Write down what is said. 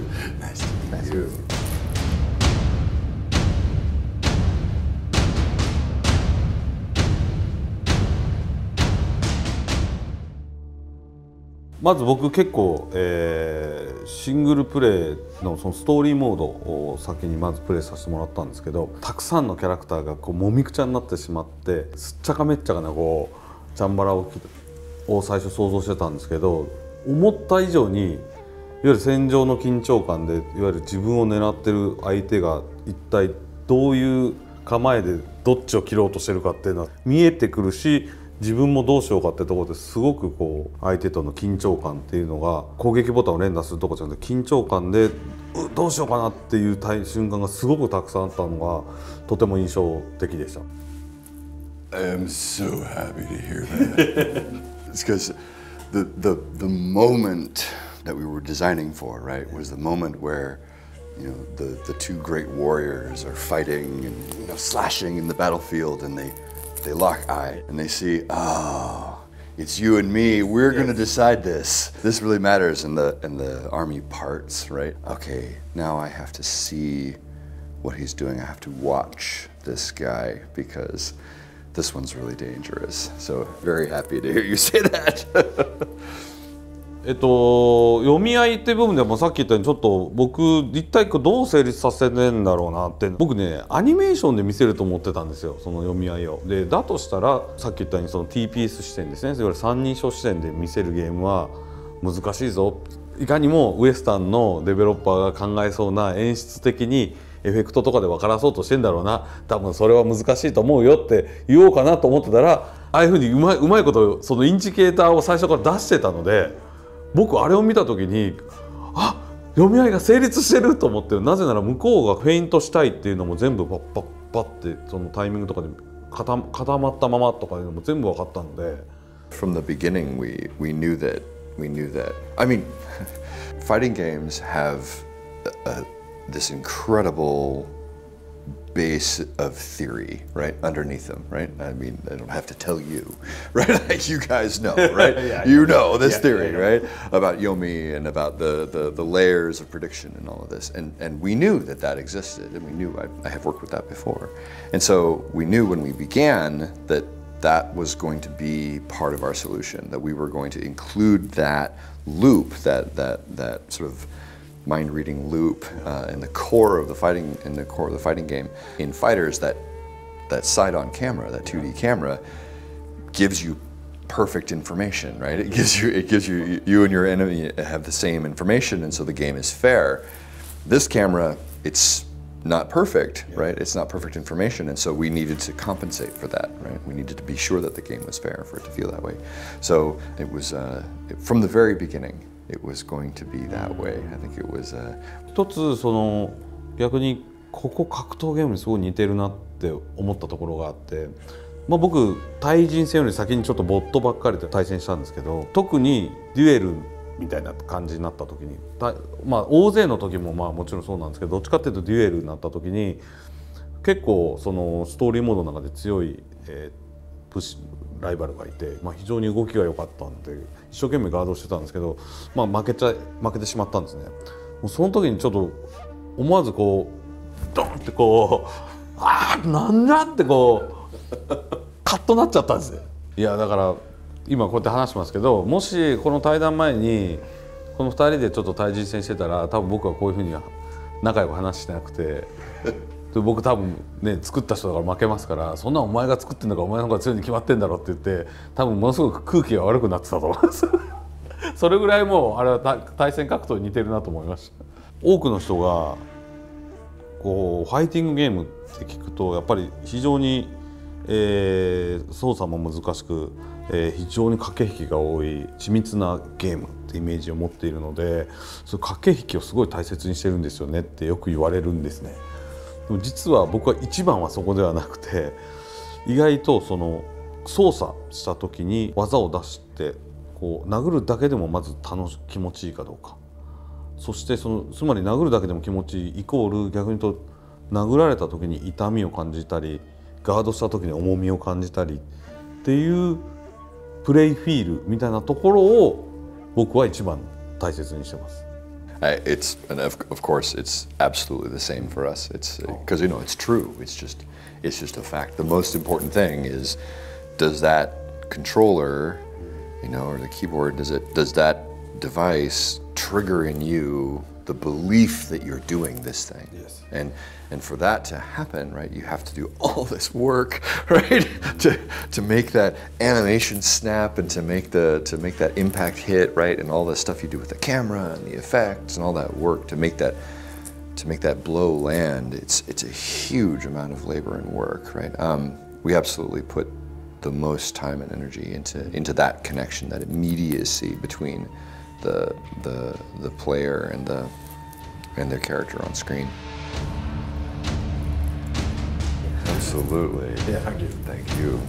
you. Nice to meet you. まず僕結構、えーシングルプレイのそのストーリーモードを先にまずプレイさせてもらったんですけどたくさんのキャラクターがこうもみくちゃになってしまってすっちゃかめっちゃかなこうチャンバラをを最初想像してたんですけど思った以上にゆる戦場の緊張感でいわゆる自分を狙ってる相手が一体どういう構えでどっちを切ろうとしてるかっていうのは見えてくるし自分もどうしようかってところですごくこう相手との緊張感っていうのが攻撃ボタンを連打するとこじゃなくて緊張感でうどうしようかなっていう瞬間がすごくたくさんあったのがとても印象的でした。I am so happy to hear that. it's because the, the, the moment that we were designing for, right, was the moment where, you know, the, the two great warriors are fighting and, you know, slashing in the battlefield and they, they lock eye and they see, oh, it's you and me. We're going to decide this. This really matters. And the, and the army parts, right? Okay, now I have to see what he's doing. I have to watch this guy because this one's really dangerous. So very happy to hear you say that. えっと、読み合いっていう部分でもさっき言ったようにちょっと僕一体どう成立させてんだろうなって僕ねアニメーションで見せると思ってたんですよその読み合いを。でだとしたらさっき言ったようにその TPS 視点ですねいわゆる三人称視点で見せるゲームは難しいぞいかにもウエスタンのデベロッパーが考えそうな演出的にエフェクトとかで分からそうとしてんだろうな多分それは難しいと思うよって言おうかなと思ってたらああいうふうにうまいうまいことそのインジケーターを最初から出してたので。僕あれを見た時にあ読み合いが成立してると思ってなぜなら向こうがフェイントしたいっていうのも全部パッパッパッってそのタイミングとかで固固まったままとかいうのも全部分かったので From the beginning, we, we knew that we knew that. I mean, fighting games have a, this incredible base of theory right underneath them right? I mean i don't have to tell you right? Like you guys know right? Yeah, you know this yeah, theory yeah, right? About yomi and about the, the the layers of prediction and all of this. And and we knew that that existed and we knew i, I have worked with that before. And so we knew when we began that that was going to be part of our solution that we were going to include that loop that that that sort of mind reading loop uh, in the core of the fighting in the core of the fighting game in fighters that that side on camera that 2d camera gives you perfect information right? It gives you it gives you you and your enemy have the same information and so the game is fair. This camera it's not perfect right? It's not perfect information and so we needed to compensate for that right? We needed to be sure that the game was fair for it to feel that way. So it was uh, from the very beginning it was going to be that way. I think it was uh, 一つその逆にここ格闘ゲームにすごい似てるなって思ったところがあって、まあ、僕対人戦より先にちょっとボットばっかりで対戦したんですけど特にデュエルみたいな感じになった時にまあ大勢の時もまあもちろんそうなんですけどどっちかっていうとデュエルになった時に結構そのストーリーモードの中で強い、えープシライバルがいて、まあ、非常に動きが良かったんで一生懸命ガードしてたんですけど、まあ、負けちゃ負けてしまったんですね。もうその時にちょっと思わずこうドンってこうああなんだってこうカッとなっちゃったんですよ。いやだから今こうやって話しますけどもしこの対談前にこの2人でちょっと対人戦してたら多分僕はこういうふうに仲良く話してなくて僕多分ね作った人だから負けますからそんなお前が作ってんだからお前の方が強いに決まってんだろって言って多分ものすごく空気が悪くなってたと思います それぐらいもうあれは対戦格闘に似てるなと思いました多くの人がこうファイティングゲームって聞くとやっぱり非常に、えー操作も難しく、えー非常に駆け引きが多い緻密なゲームってイメージを持っているのでその駆け引きをすごい大切にしてるんですよねってよく言われるんですね。でも実は僕は一番はそこではなくて意外とその操作した時に技を出してこう殴るだけでもまず楽し気持ちいいかどうかそしてそのつまり殴るだけでも気持ちいいイコール逆に言うと殴られた時に痛みを感じたりガードした時に重みを感じたりっていうプレイフィールみたいなところを僕は一番大切にしてます。It's and of, of course it's absolutely the same for us. It's uh, because you know it's true. It's just it's just a fact. The most important thing is does that controller, you know, or the keyboard does it does that device trigger in you the belief that you're doing this thing? Yes. And and for that to happen, right, you have to do all this work, right, to to make that animation snap and to make the to make that impact hit, right, and all the stuff you do with the camera and the effects and all that work to make that to make that blow land. It's it's a huge amount of labor and work, right? Um, we absolutely put the most time and energy into into that connection, that immediacy between the the the player and the and their character on screen. Absolutely. Yeah, thank you. Thank you.